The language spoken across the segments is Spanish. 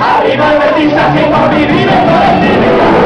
Arriba el artista que por vivir es por el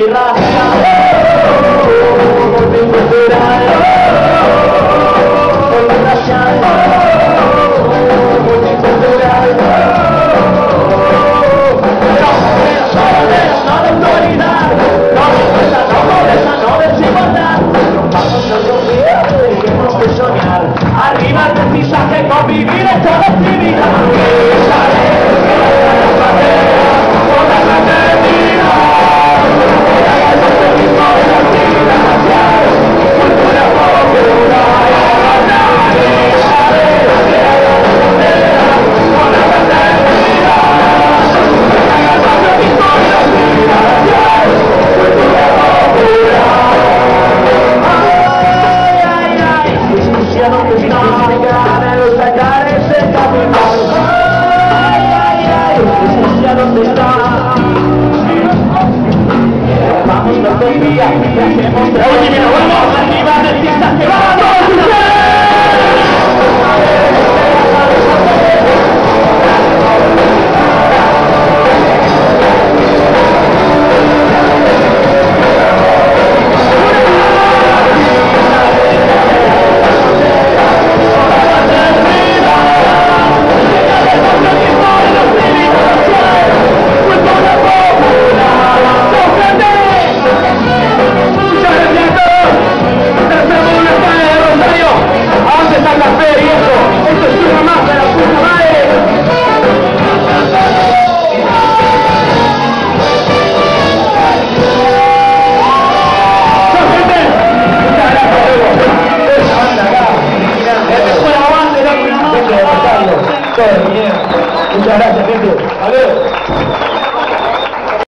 Birra alegría, la hacemos